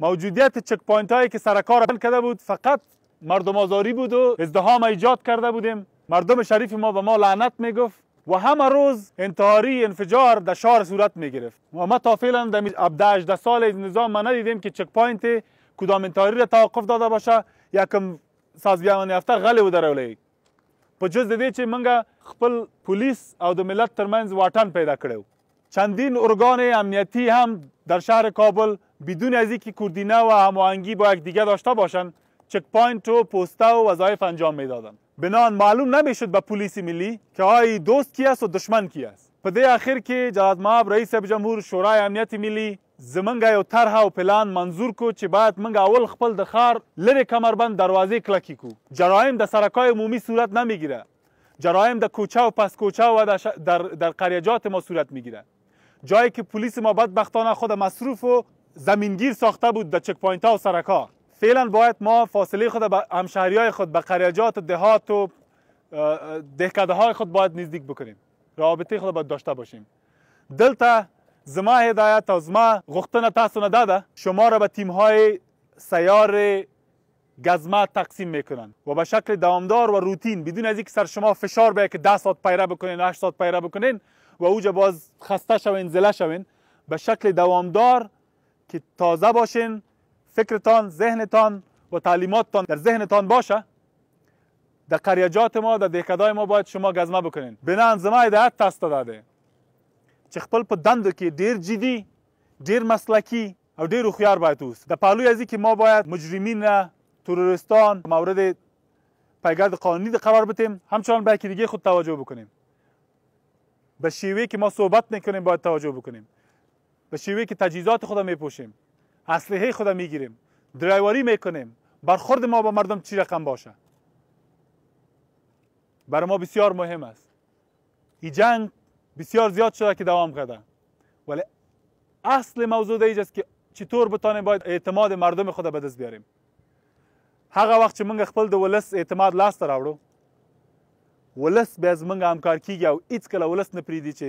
موجودیت چک پوینت هایی که سرکار بند کرده بود فقط مردم آزاری بود و ازدهام ایجاد کرده بودیم مردم شریف ما به ما لعنت میگفت و همه روز انتحاری انفجار در شهر صورت می گرفت و ما تا فعلا در 17 18 سال از نظام ما ندیدیم که چک پوینت کدام انتحاری را توقف داده باشه یکم سازبیان یافته غلی و در اولیک په جز د دې چې موږ خپل پولیس او د ملت ترمنځ واټن پیدا کړی و، چندین ارګان امنیتی هم در شهر کابل بدون از اینکه کوردینه و هماهنگی با یکدیگر داشته باشند چک پاینت و پوسته و وظایف انجام میدادند بنان معلوم نمیشد به پولیس ملی که آیا این دوست کی است و دشمن کی است په دې اخر کې جلالتمآب رئیس صاحب جمهور شورای امنیت ملی زمونږ یو طرح او پلان منظور کو چی باید مونږ اول خپل د ښار لری کمربند دروازی کلکی کو جرایم د سرکای عمومی صورت نمیگیره جرایم د کوچه و پس کوچه و در در قریجات ما صورت میگیره جای که پولیس ما بدبختانه خود مصروف و زمینگیر ساخته بود د چک پوینتا و سرکا فعلا باید ما فاصله خود به همشهریای خود به قریجات و دهات و دهکده های خود باید نزدیک بکنیم رابطه خود باید داشته باشیم. دلته زما هدایت او زما غوښتنه تاسو نه دا ده شما را به تیم های سیار گزمه تقسیم میکنن و به شکل دوامدار و روتین بدون از اینکه سر شما فشار بیاید که 10 ساعت پیره بکنین 8 ساعت پیره بکنین و اوجا باز خسته شوین زله شوین به شکل دوامدار که تازه باشین فکرتان ذهنتان و تعلیماتتان در ذهنتان باشه ده قریه جات ما ده دهکدای ما باید شما ګزمه بکنین بنان زما هدایت تاسو ته دا دی چې خپل په دندو کې ډیر جدي ډیر مسلکي او ډیر هوښیار باید اوس د پهلوی ازي کې ما باید مجرمین تروریستان مورد پیگرد قانونی ده قرار بتیم همچنان به که دیگه خود توجه بکنیم به شیوه که ما صحبت میکنیم باید توجه بکنیم به شیوه که تجهیزات خدا میپوشیم اسلحه خدا میگیریم درایواری میکنیم برخورد ما با مردم چی رقم باشه برای ما بسیار مهم است این جنگ بسیار زیاد شده که دوام کرده ولی اصل موضوع ایج است که چطور بتانیم باید اعتماد مردم خدا به دست بیاریم هغه وخت چې موږ خپل د ولس اعتماد لاس ته راوړو ولس بیا زمونږ همکار کیږي او هیڅ کله ولس نه پریدي چې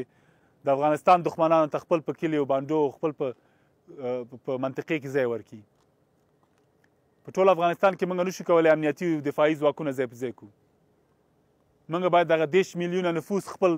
د افغانستان دښمنانو ته خپل په کلیو باندو خپل په په منطقې کې ځای ورکړي په ټول افغانستان کې موږ نشو کولای امنیتي او دفاعي ځواکونه ځای په ځای کړو موږ باید دغه دیش میلیونه نفوس خپل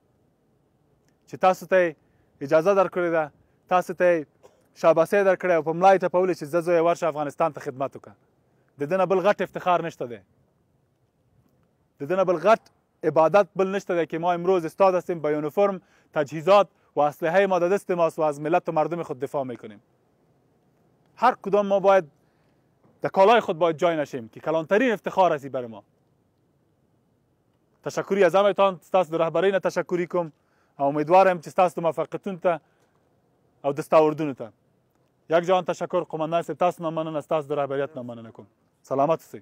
چې تاسو ته اجازه درکړې ده تاسو ته شاباسي درکړې او په ملای ته پولې چې زه زوی ورشه افغانستان ته خدمت وکړه د دنه بل غټ افتخار نشته دی د دنه بل غټ عبادت بل نشته دی که ما امروز استاد هستیم با یونیفرم تجهیزات و اسلحه ما در دست ماست و از ملت و مردم خود دفاع میکنیم هر کدام ما باید در کالای خود باید جای نشیم که کلانترین افتخار هستی برای ما تشکری از همتان ستاسو د رهبرۍ نه تشکری کوم او امیدوار یم چې ستاسو د موفقیتونو ته او دستاوردونو ته یک جهان تشکر قومندان صاحب تاسو نه مننه ستاسو د رهبریت نه مننه کوم سلامت اوسئ